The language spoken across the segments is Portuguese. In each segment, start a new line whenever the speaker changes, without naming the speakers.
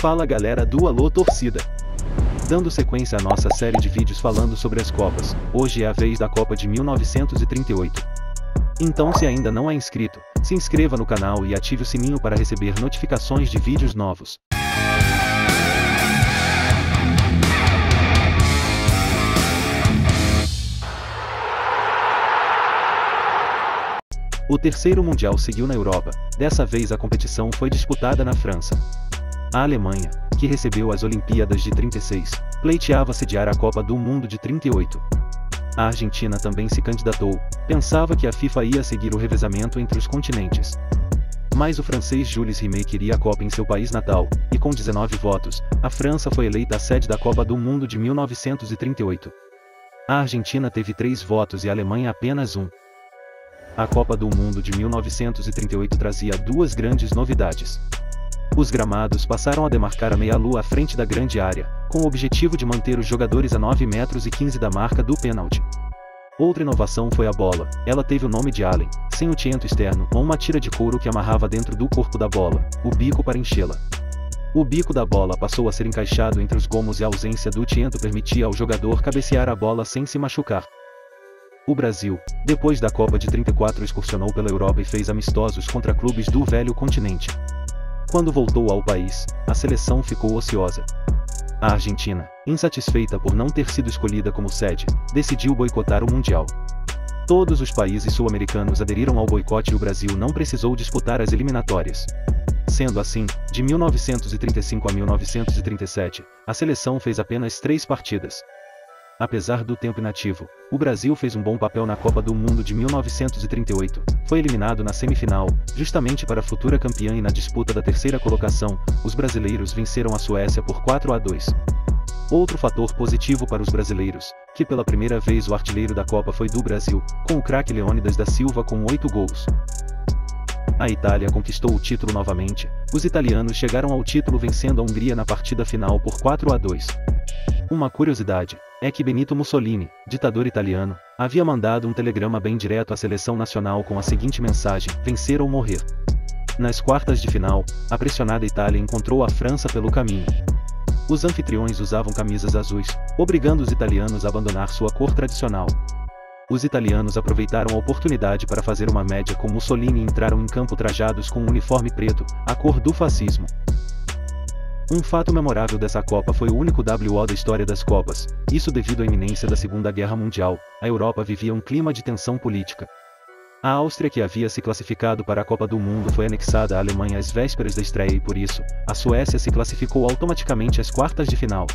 Fala galera do Alô Torcida! Dando sequência à nossa série de vídeos falando sobre as Copas, hoje é a vez da Copa de 1938. Então se ainda não é inscrito, se inscreva no canal e ative o sininho para receber notificações de vídeos novos. O terceiro Mundial seguiu na Europa, dessa vez a competição foi disputada na França. A Alemanha, que recebeu as Olimpíadas de 36, pleiteava sediar a Copa do Mundo de 38. A Argentina também se candidatou, pensava que a FIFA ia seguir o revezamento entre os continentes. Mas o francês Jules Rimet queria a Copa em seu país natal, e com 19 votos, a França foi eleita a sede da Copa do Mundo de 1938. A Argentina teve três votos e a Alemanha apenas um. A Copa do Mundo de 1938 trazia duas grandes novidades. Os gramados passaram a demarcar a meia-lua à frente da grande área, com o objetivo de manter os jogadores a 9 metros e 15 da marca do pênalti. Outra inovação foi a bola, ela teve o nome de Allen, sem o tiento externo ou uma tira de couro que amarrava dentro do corpo da bola, o bico para enchê-la. O bico da bola passou a ser encaixado entre os gomos e a ausência do tiento permitia ao jogador cabecear a bola sem se machucar. O Brasil, depois da Copa de 34 excursionou pela Europa e fez amistosos contra clubes do velho continente. Quando voltou ao país, a seleção ficou ociosa. A Argentina, insatisfeita por não ter sido escolhida como sede, decidiu boicotar o Mundial. Todos os países sul-americanos aderiram ao boicote e o Brasil não precisou disputar as eliminatórias. Sendo assim, de 1935 a 1937, a seleção fez apenas três partidas, Apesar do tempo inativo, o Brasil fez um bom papel na Copa do Mundo de 1938. Foi eliminado na semifinal, justamente para a futura campeã e na disputa da terceira colocação, os brasileiros venceram a Suécia por 4 a 2. Outro fator positivo para os brasileiros, que pela primeira vez o artilheiro da Copa foi do Brasil, com o craque Leônidas da Silva com 8 gols. A Itália conquistou o título novamente, os italianos chegaram ao título vencendo a Hungria na partida final por 4 a 2. Uma curiosidade, é que Benito Mussolini, ditador italiano, havia mandado um telegrama bem direto à seleção nacional com a seguinte mensagem: vencer ou morrer. Nas quartas de final, a pressionada Itália encontrou a França pelo caminho. Os anfitriões usavam camisas azuis, obrigando os italianos a abandonar sua cor tradicional. Os italianos aproveitaram a oportunidade para fazer uma média com Mussolini e entraram em campo trajados com um uniforme preto, a cor do fascismo. Um fato memorável dessa Copa foi o único WO da história das Copas, isso devido à iminência da Segunda Guerra Mundial, a Europa vivia um clima de tensão política. A Áustria que havia se classificado para a Copa do Mundo foi anexada à Alemanha às vésperas da estreia e por isso, a Suécia se classificou automaticamente às quartas de final.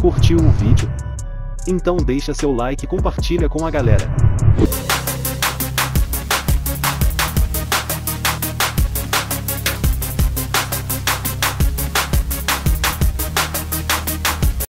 Curtiu o vídeo? Então deixa seu like e compartilha com a galera.